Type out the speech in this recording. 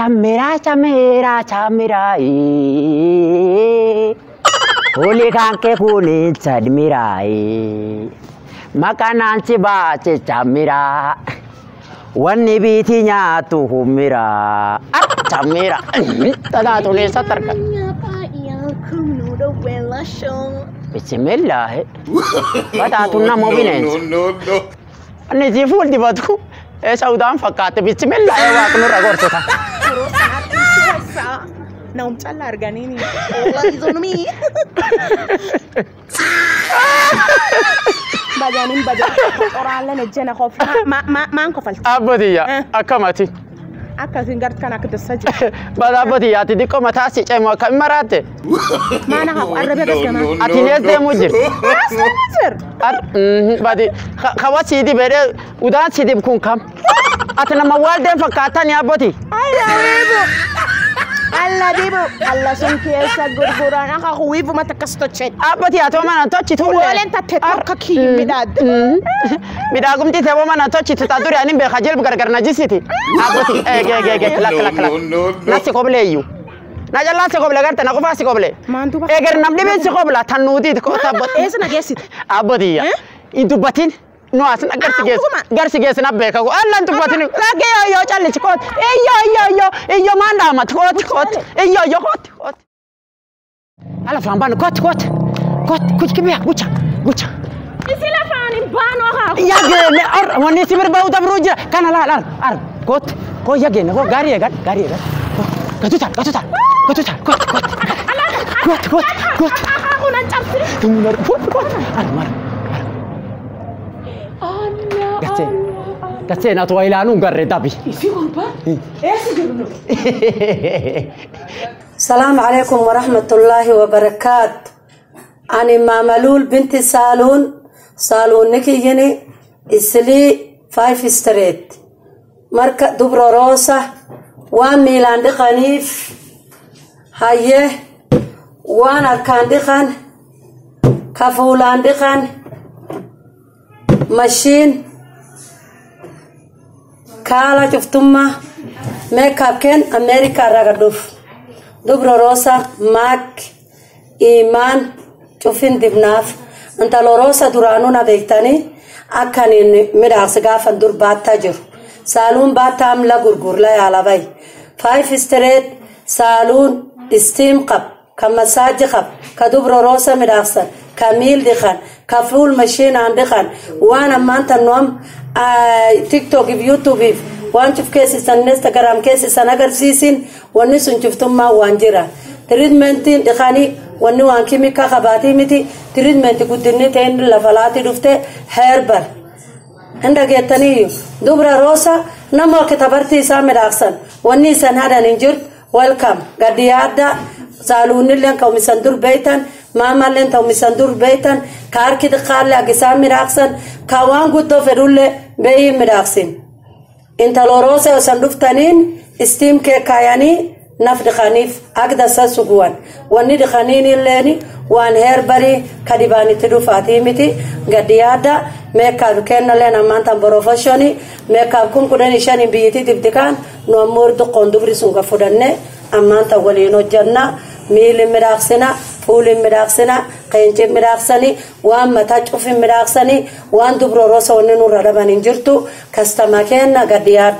अच्छा, अच्छा, अच्छा, चा मेरा चा होली खा के फूले चल मकाना च बाच चा वन भी थी ना तू हो मेरा। अच्छा तदा तो तूने सतर्क। पीछे मिल रहा है। बता तू ना मोबी नहीं। अन्य जी फूल को ऐसा उदाम फकाते पीछे मिल है वो आपने था نوم تشالا ارغانيني والله يظلمي بدانين بدا قرآن لنا جنا خوف. ما ما ما انقفلت. ابدي يا اكماتي أكا زينغارت كانك تسجي بعد ابدي يا تديكو ما تاسي قيم وكم مرات ما أنا هو قربي بس كمان. اتيني از دي مجر مجر بعد خواتي دي بره ودان سيدي بكون كم اتنا موال دين فكاتان يا ابدي اي أيوة، لا ويبو alla dibu alla sun keessa gurguraan akka kuwii buma takkas tolchet abbati atoo mana tolchitu ulle walen tatte tokka kii midhaad midhaagumti tebo mana tolchitu ta duri anin beeka jelbu gargar na jisiti abbati egegege kila kila kila nasi kobleeyyu na jallaa si koble garte na qofaa si koble eger nam dhibeen si kobla tan nuutiit koo tabbot eessa na geessite abbotiyya hin dubbatin no asin garsigees garsigees na beeka go allan tu batin lage yo yo challe chikot e yo yo yo e yo manda mat kot kot e yo yo kot kot ala fan ban kot kot kot kuch kibe gucha gucha isila fan ban wa ya gene ar woni sibir bau tabru jira kana la ar ar kot ko ya gene ko gari ya gari ya gatuta gatuta gatuta kot kot kot kot kot kot kot kot kot kot ilaaluun garree dabi. Isi gurbaa. Eessa jiru nu? السلام عليكم ورحمة الله وبركاته. أنا ماملول بنت سالون. سالون نكيجني إسلي فايف ستريت. مركة دبرو روسة. وان ميلان دي خنيف هايه وان أركان دي خان كفولان دي خان ماشين. kaala cuftumma mee kaabkeen ameerikaa ragadhuuf dubrorosa maak imaan cufin dibnaaf. Antalorosa duraanuna beektanii akanin midhaaqsi gaafan dur baata jir. Saaluun baattaa amla gurgurla yaalabay. Faayif istireet saaluun istiim qab ka masaaji qab ka dubrorosa midhaaqsan kamiil dhiqan kafuul mashiinaan dhiqan waana maanta noom tiktok if youtube if waan juf keesisan instagram keesisan agarsiisin wani sun juftummaa waan jira tiriidmentiin dhiqani wani waan kimi ka qabaatii miti tiriidmenti guddinite lafalaati dhufte heerbar indhageetaniiyo dubra roosa namoo kitabartii midhaaqsan wani isan hadhan hin welcome gadhiyaada saaluunilleen ka'umisan dur beeytan maamalleen ta'umisan dur beeytan ka harki xiqqaalle agisaan midhaaqsan ka waan guddoo fedhullee beeyin midhaaqsin intaloroose osan dhuftaniin istiim kee kaayanii naf dhiqaniif agdasa suguwan wanni dhiqaniin illeeni waan heerbarii ka dhibaanitti dhufaatii miti gaddi yaadda meekaab kennalleen ammaantan borofeshoni meekaab kun kudhanii shanii biyyitii dibdikaan nu ammoo xiqqoon dubri sun ka fudhanne ammaantan waliin hojjanna میل مراقسنا پول مراقسنا قینچ مراقسنی وان متا چوف مراقسنی وان دبرو روسا ونن را ربان انجرتو کستا مکن نگر دیار